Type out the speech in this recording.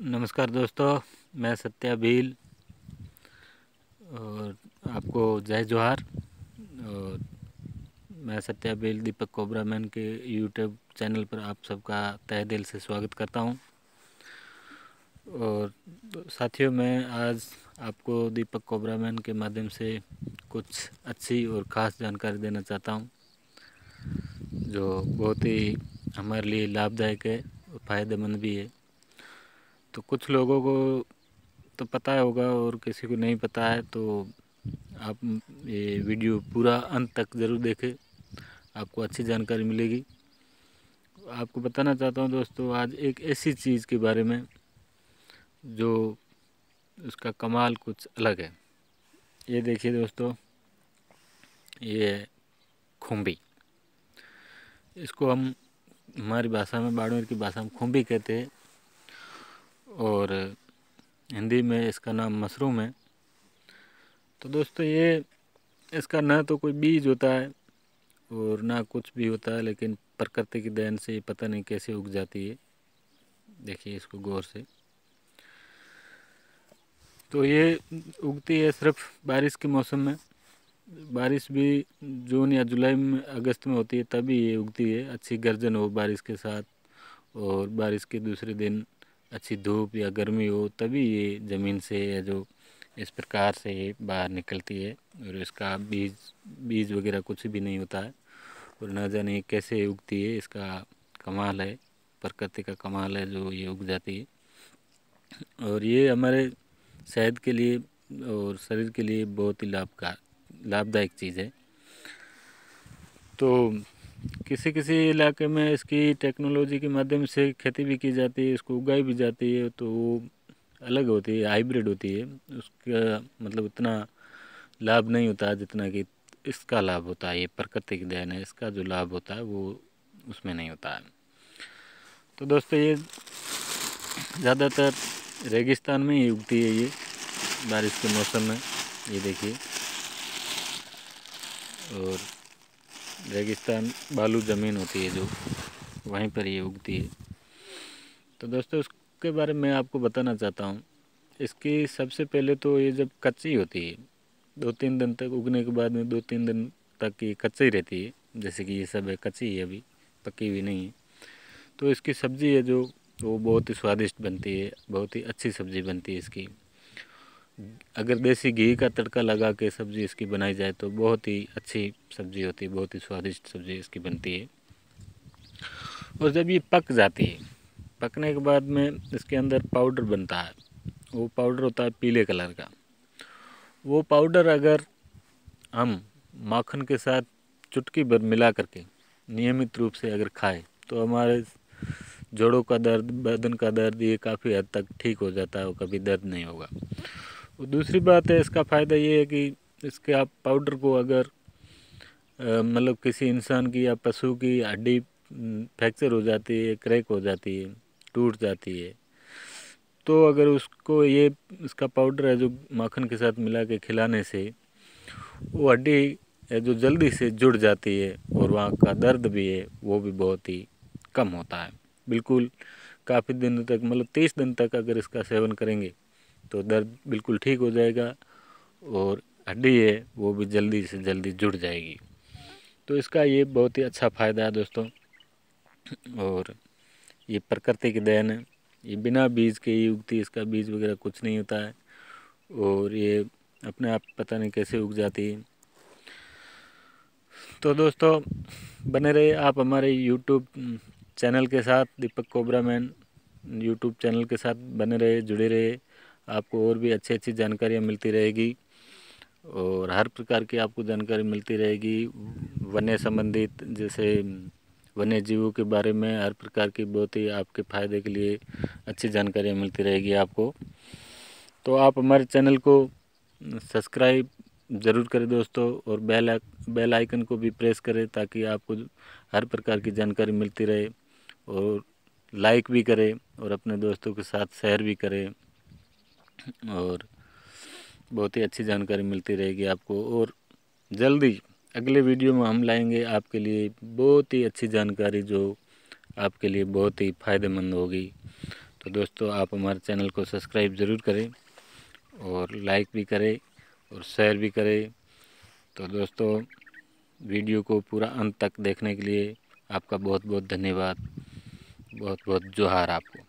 नमस्कार दोस्तों, मैं सत्या भील और आपको जय जोहार। और मैं सत्या भील, दीपक कोबरा मैन के यूट्यूब चैनल पर आप सबका तह दिल से स्वागत करता हूँ। और साथियों, मैं आज आपको दीपक कोबरा मैन के माध्यम से कुछ अच्छी और ख़ास जानकारी देना चाहता हूँ, जो बहुत ही हमारे लिए लाभदायक है और फ़ायदेमंद भी है। तो कुछ लोगों को तो पता होगा और किसी को नहीं पता है तो आप ये वीडियो पूरा अंत तक ज़रूर देखें। आपको अच्छी जानकारी मिलेगी। आपको बताना चाहता हूँ दोस्तों, आज एक ऐसी चीज़ के बारे में जो उसका कमाल कुछ अलग है। ये देखिए दोस्तों, ये है खुम्बी इसको हम हमारी भाषा में बाड़मेर की भाषा में खुम्बी कहते हैं। और हिंदी में इसका नाम मशरूम है। तो दोस्तों ये, इसका ना तो कोई बीज होता है और ना कुछ भी होता है, लेकिन प्रकृति की देन से पता नहीं कैसे उग जाती है। देखिए इसको गौर से। तो ये उगती है सिर्फ़ बारिश के मौसम में। बारिश भी जून या जुलाई में, अगस्त में होती है, तभी ये उगती है। अच्छी गर्जन हो बारिश के साथ और बारिश के दूसरे दिन अच्छी धूप या गर्मी हो, तभी ये ज़मीन से या जो इस प्रकार से ये बाहर निकलती है और इसका बीज बीज वगैरह कुछ भी नहीं होता है और न जाने कैसे उगती है, इसका कमाल है, प्रकृति का कमाल है जो ये उग जाती है। और ये हमारे सेहत के लिए और शरीर के लिए बहुत ही लाभकार, लाभदायक चीज़ है। तो किसी किसी इलाके में इसकी टेक्नोलॉजी के माध्यम से खेती भी की जाती है, इसको उगाई भी जाती है तो वो अलग होती है हाइब्रिड होती है। उसका मतलब उतना लाभ नहीं होता जितना कि इसका लाभ होता है, ये प्राकृतिक देन है, इसका जो लाभ होता है, वो उसमें नहीं होता है। तो दोस्तों, ये ज़्यादातर रेगिस्तान में ही उगती है ये बारिश के मौसम में, ये देखिए। और रेगिस्तान बालू ज़मीन होती है जो वहीं पर ये उगती है। तो दोस्तों, उसके बारे में आपको बताना चाहता हूँ। इसकी सबसे पहले तो ये जब कच्ची होती है दो तीन दिन तक उगने के बाद में दो तीन दिन तक ये कच्ची रहती है। जैसे कि ये सब है, कच्ची है अभी, पकी हुई नहीं है। तो इसकी सब्ज़ी है जो, वो बहुत ही स्वादिष्ट बनती है, बहुत ही अच्छी सब्ज़ी बनती है इसकी। अगर देसी घी का तड़का लगा के सब्ज़ी इसकी बनाई जाए तो बहुत ही अच्छी सब्ज़ी होती है, बहुत ही स्वादिष्ट सब्ज़ी इसकी बनती है। और जब ये पक जाती है, पकने के बाद में इसके अंदर पाउडर बनता है, वो पाउडर होता है पीले कलर का। वो पाउडर अगर हम माखन के साथ चुटकी भर मिला करके नियमित रूप से अगर खाएँ तो हमारे जोड़ों का दर्द, बदन का दर्द ये काफ़ी हद तक ठीक हो जाता है और कभी दर्द नहीं होगा। दूसरी बात है, इसका फ़ायदा ये है कि इसके आप पाउडर को अगर मतलब किसी इंसान की या पशु की हड्डी फ्रैक्चर हो जाती है क्रैक हो जाती है, टूट जाती है तो अगर उसको ये, इसका पाउडर है जो माखन के साथ मिला के खिलाने से, वो हड्डी जो जल्दी से जुड़ जाती है और वहाँ का दर्द भी है, वो भी बहुत ही कम होता है। बिल्कुल, काफ़ी दिन तक मतलब तीस दिन तक अगर इसका सेवन करेंगे तो दर्द बिल्कुल ठीक हो जाएगा और हड्डी है, वो भी जल्दी से जल्दी जुड़ जाएगी। तो इसका ये बहुत ही अच्छा फ़ायदा है दोस्तों। और ये प्रकृति की देन है। ये बिना बीज के ही उगती इसका बीज वगैरह कुछ नहीं होता है। और ये अपने आप पता नहीं कैसे उग जाती है। तो दोस्तों, बने रहे आप हमारे यूट्यूब चैनल के साथ, Deepak cobra man YouTube channel के साथ बने रहे जुड़े रहे आपको और भी अच्छी अच्छी जानकारियाँ मिलती रहेगी और हर प्रकार की आपको जानकारी मिलती रहेगी। वन्य संबंधित जैसे वन्य जीवों के बारे में हर प्रकार की बहुत ही आपके फ़ायदे के लिए अच्छी जानकारियाँ मिलती रहेगी आपको। तो आप हमारे चैनल को सब्सक्राइब ज़रूर करें दोस्तों और बेल बेल आइकन को भी प्रेस करें ताकि आपको हर प्रकार की जानकारी मिलती रहे और लाइक भी करें और अपने दोस्तों के साथ शेयर भी करें। और बहुत ही अच्छी जानकारी मिलती रहेगी आपको। और जल्दी अगले वीडियो में हम लाएँगे आपके लिए बहुत ही अच्छी जानकारी जो आपके लिए बहुत ही फ़ायदेमंद होगी। तो दोस्तों, आप हमारे चैनल को सब्सक्राइब ज़रूर करें और लाइक भी करें और शेयर भी करें। तो दोस्तों, वीडियो को पूरा अंत तक देखने के लिए आपका बहुत बहुत धन्यवाद। बहुत बहुत जोहार आपको।